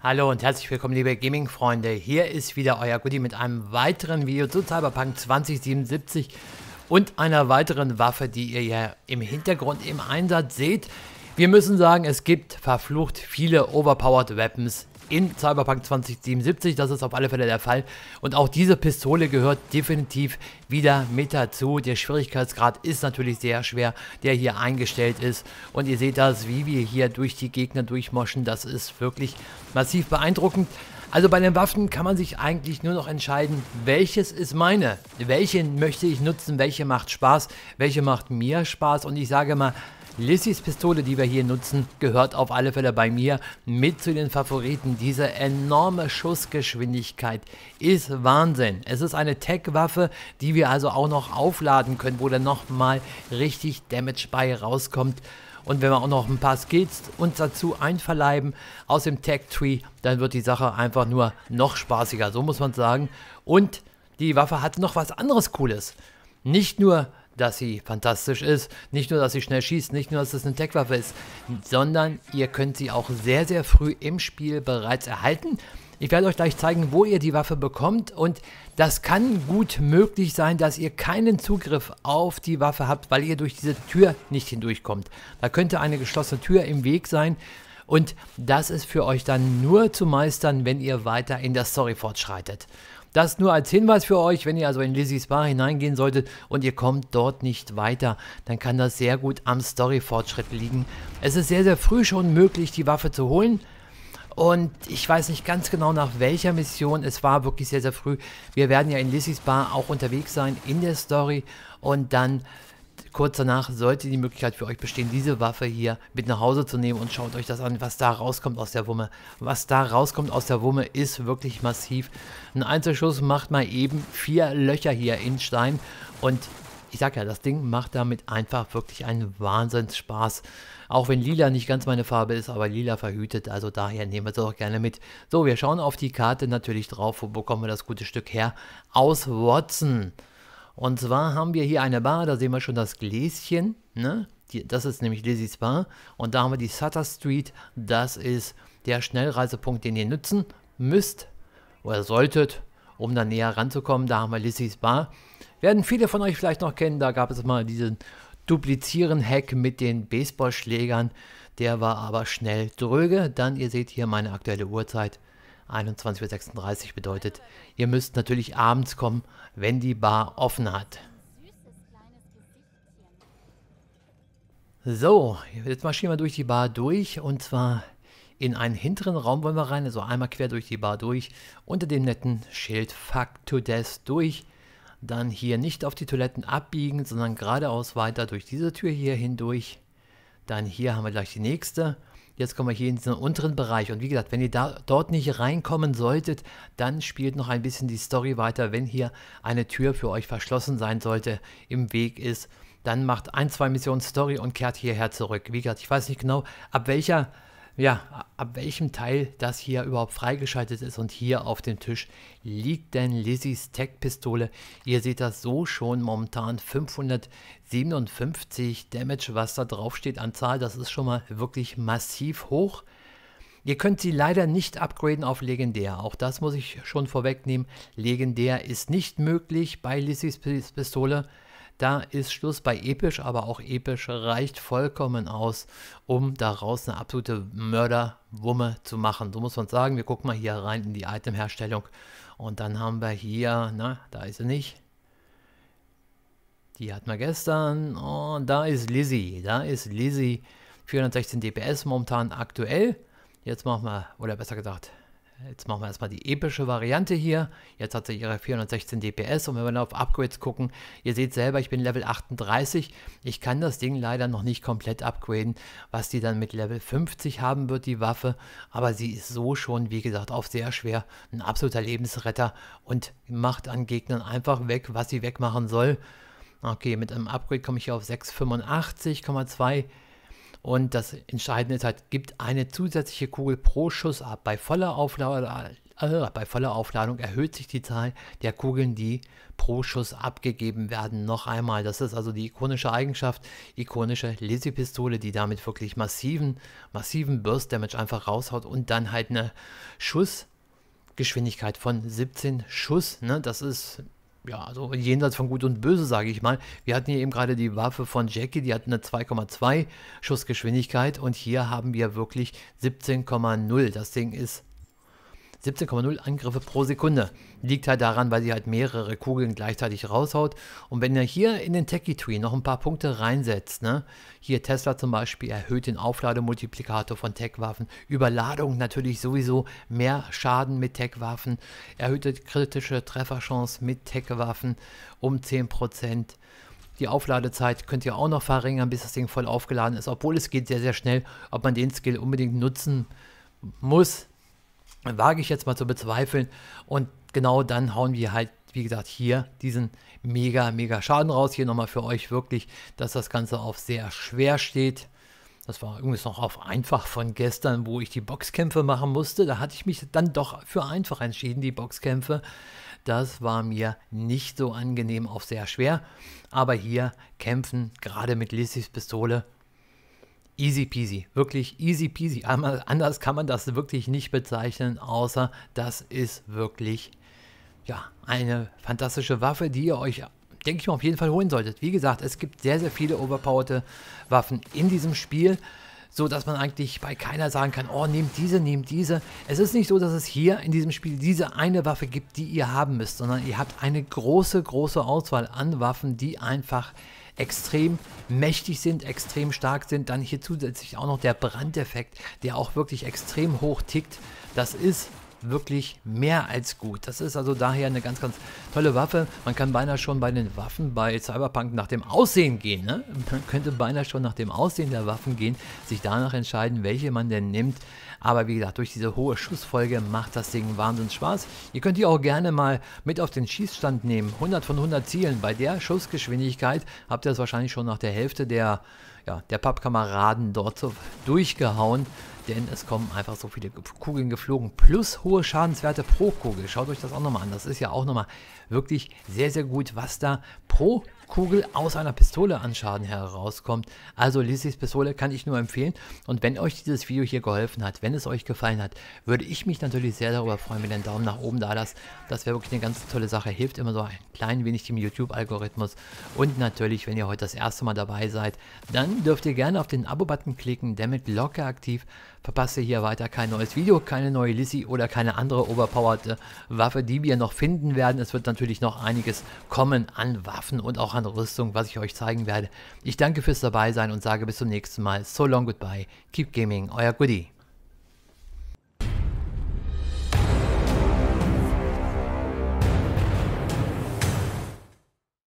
Hallo und herzlich willkommen, liebe Gaming-Freunde. Hier ist wieder euer Goodie mit einem weiteren Video zu Cyberpunk 2077 und einer weiteren Waffe, die ihr ja im Hintergrund im Einsatz seht. Wir müssen sagen, es gibt verflucht viele Overpowered Weapons in Cyberpunk 2077. Das ist auf alle Fälle der Fall. Und auch diese Pistole gehört definitiv wieder mit dazu. Der Schwierigkeitsgrad ist natürlich sehr schwer, der hier eingestellt ist. Und ihr seht das, wie wir hier durch die Gegner durchmoschen. Das ist wirklich massiv beeindruckend. Also bei den Waffen kann man sich eigentlich nur noch entscheiden, welches ist meine, welche möchte ich nutzen, welche macht Spaß, welche macht mir Spaß und ich sage mal, Lissys Pistole, die wir hier nutzen, gehört auf alle Fälle bei mir mit zu den Favoriten. Diese enorme Schussgeschwindigkeit ist Wahnsinn. Es ist eine Tech-Waffe, die wir also auch noch aufladen können, wo dann nochmal richtig Damage bei rauskommt. Und wenn wir auch noch ein paar Skills uns dazu einverleiben aus dem Tech-Tree, dann wird die Sache einfach nur noch spaßiger, so muss man sagen. Und die Waffe hat noch was anderes Cooles. Nicht nur dass sie fantastisch ist. Nicht nur, dass sie schnell schießt, nicht nur, dass es eine Tech-Waffe ist, sondern ihr könnt sie auch sehr, sehr früh im Spiel bereits erhalten. Ich werde euch gleich zeigen, wo ihr die Waffe bekommt und das kann gut möglich sein, dass ihr keinen Zugriff auf die Waffe habt, weil ihr durch diese Tür nicht hindurchkommt. Da könnte eine geschlossene Tür im Weg sein und das ist für euch dann nur zu meistern, wenn ihr weiter in der Story fortschreitet. Das nur als Hinweis für euch, wenn ihr also in Lizzie's Bar hineingehen solltet und ihr kommt dort nicht weiter, dann kann das sehr gut am Story-Fortschritt liegen. Es ist sehr, sehr früh schon möglich, die Waffe zu holen. Und ich weiß nicht ganz genau nach welcher Mission. Es war wirklich sehr, sehr früh. Wir werden ja in Lizzie's Bar auch unterwegs sein in der Story. Und dann kurz danach sollte die Möglichkeit für euch bestehen, diese Waffe hier mit nach Hause zu nehmen und schaut euch das an, was da rauskommt aus der Wumme. Was da rauskommt aus der Wumme ist wirklich massiv. Ein Einzelschuss macht mal eben vier Löcher hier in Stein und ich sag ja, das Ding macht damit einfach wirklich einen Wahnsinnsspaß. Auch wenn lila nicht ganz meine Farbe ist, aber lila verhütet, also daher nehmen wir es auch gerne mit. So, wir schauen auf die Karte natürlich drauf, wo bekommen wir das gute Stück her? Aus Watson. Und zwar haben wir hier eine Bar, da sehen wir schon das Gläschen, ne? Die, das ist nämlich Lizzie's Bar. Und da haben wir die Sutter Street, das ist der Schnellreisepunkt, den ihr nutzen müsst oder solltet, um da näher ranzukommen. Da haben wir Lizzie's Bar. Werden viele von euch vielleicht noch kennen, da gab es mal diesen Duplizieren-Hack mit den Baseballschlägern. Der war aber schnell dröge. Dann, ihr seht hier meine aktuelle Uhrzeit. 21.36 Uhr bedeutet, ihr müsst natürlich abends kommen, wenn die Bar offen hat. So, jetzt marschieren wir durch die Bar durch und zwar in einen hinteren Raum wollen wir rein, also einmal quer durch die Bar durch, unter dem netten Schild Fuck to Death durch. Dann hier nicht auf die Toiletten abbiegen, sondern geradeaus weiter durch diese Tür hier hindurch. Dann hier haben wir gleich die nächste. Jetzt kommen wir hier in diesen unteren Bereich. Und wie gesagt, wenn ihr da, dort nicht reinkommen solltet, dann spielt noch ein bisschen die Story weiter. Wenn hier eine Tür für euch verschlossen sein sollte, im Weg ist, dann macht ein, zwei Missionen Story und kehrt hierher zurück. Wie gesagt, ich weiß nicht genau, ab welcher ja, ab welchem Teil das hier überhaupt freigeschaltet ist. Und hier auf dem Tisch liegt denn Lizzies Tech-Pistole. Ihr seht das so schon momentan 557 Damage, was da drauf steht an Zahl. Das ist schon mal wirklich massiv hoch. Ihr könnt sie leider nicht upgraden auf legendär. Auch das muss ich schon vorwegnehmen. Legendär ist nicht möglich bei Lizzies Pistole. Da ist Schluss bei episch, aber auch episch reicht vollkommen aus, um daraus eine absolute Mörderwumme zu machen. So muss man sagen. Wir gucken mal hier rein in die Itemherstellung. Und dann haben wir hier, na, da ist sie nicht. Die hatten wir gestern. Und da ist Lizzie. Da ist Lizzie. 416 DPS momentan aktuell. Jetzt machen wir, oder besser gesagt, Jetzt machen wir erstmal die epische Variante hier. Jetzt hat sie ihre 416 DPS und wenn wir dann auf Upgrades gucken, ihr seht selber, ich bin Level 38. Ich kann das Ding leider noch nicht komplett upgraden, was die dann mit Level 50 haben wird, die Waffe. Aber sie ist so schon, wie gesagt, auf sehr schwer. Ein absoluter Lebensretter und macht an Gegnern einfach weg, was sie wegmachen soll. Okay, mit einem Upgrade komme ich hier auf 685,2 und das Entscheidende ist halt, gibt eine zusätzliche Kugel pro Schuss ab. Bei voller Auflade, äh, bei voller Aufladung erhöht sich die Zahl der Kugeln, die pro Schuss abgegeben werden. Noch einmal, das ist also die ikonische Eigenschaft, ikonische Lizzie-Pistole, die damit wirklich massiven, massiven Burst Damage einfach raushaut und dann halt eine Schussgeschwindigkeit von 17 Schuss. Ne? Das ist ja, also jenseits von Gut und Böse, sage ich mal. Wir hatten hier eben gerade die Waffe von Jackie, die hat eine 2,2 Schussgeschwindigkeit und hier haben wir wirklich 17,0. Das Ding ist 17,0 Angriffe pro Sekunde. Liegt halt daran, weil sie halt mehrere Kugeln gleichzeitig raushaut. Und wenn ihr hier in den Techie Tree noch ein paar Punkte reinsetzt, ne? hier Tesla zum Beispiel erhöht den Auflademultiplikator von Tech-Waffen, Überladung natürlich sowieso mehr Schaden mit Tech-Waffen, erhöhte kritische Trefferchance mit Tech-Waffen um 10%. Die Aufladezeit könnt ihr auch noch verringern, bis das Ding voll aufgeladen ist, obwohl es geht sehr, sehr schnell. Ob man den Skill unbedingt nutzen muss, wage ich jetzt mal zu bezweifeln. Und genau dann hauen wir halt, wie gesagt, hier diesen mega, mega Schaden raus. Hier nochmal für euch wirklich, dass das Ganze auf sehr schwer steht. Das war übrigens noch auf einfach von gestern, wo ich die Boxkämpfe machen musste. Da hatte ich mich dann doch für einfach entschieden, die Boxkämpfe. Das war mir nicht so angenehm auf sehr schwer. Aber hier kämpfen, gerade mit Lissys Pistole, Easy peasy, wirklich easy peasy. Anders kann man das wirklich nicht bezeichnen, außer das ist wirklich ja, eine fantastische Waffe, die ihr euch, denke ich mal, auf jeden Fall holen solltet. Wie gesagt, es gibt sehr, sehr viele overpowerte Waffen in diesem Spiel, so dass man eigentlich bei keiner sagen kann, oh, nehmt diese, nehmt diese. Es ist nicht so, dass es hier in diesem Spiel diese eine Waffe gibt, die ihr haben müsst, sondern ihr habt eine große, große Auswahl an Waffen, die einfach extrem mächtig sind, extrem stark sind. Dann hier zusätzlich auch noch der Brandeffekt, der auch wirklich extrem hoch tickt. Das ist wirklich mehr als gut. Das ist also daher eine ganz, ganz tolle Waffe. Man kann beinahe schon bei den Waffen bei Cyberpunk nach dem Aussehen gehen. Ne? Man könnte beinahe schon nach dem Aussehen der Waffen gehen, sich danach entscheiden, welche man denn nimmt. Aber wie gesagt, durch diese hohe Schussfolge macht das Ding wahnsinnig Spaß. Ihr könnt die auch gerne mal mit auf den Schießstand nehmen. 100 von 100 Zielen. Bei der Schussgeschwindigkeit habt ihr das wahrscheinlich schon nach der Hälfte der, ja, der Pappkameraden dort so durchgehauen denn es kommen einfach so viele Kugeln geflogen, plus hohe Schadenswerte pro Kugel. Schaut euch das auch nochmal an, das ist ja auch nochmal wirklich sehr, sehr gut, was da pro Kugel aus einer Pistole an Schaden herauskommt. Also Lissys Pistole kann ich nur empfehlen. Und wenn euch dieses Video hier geholfen hat, wenn es euch gefallen hat, würde ich mich natürlich sehr darüber freuen, wenn ihr einen Daumen nach oben da lasst. Das wäre wirklich eine ganz tolle Sache. Hilft immer so ein klein wenig dem YouTube-Algorithmus. Und natürlich, wenn ihr heute das erste Mal dabei seid, dann dürft ihr gerne auf den Abo-Button klicken, damit locker aktiv. Verpasst ihr hier weiter kein neues Video, keine neue Lissy oder keine andere overpowerte Waffe, die wir noch finden werden. Es wird natürlich noch einiges kommen an Waffen und auch an Rüstung, was ich euch zeigen werde. Ich danke fürs dabei sein und sage bis zum nächsten Mal. So long, goodbye. Keep gaming, euer Goodie.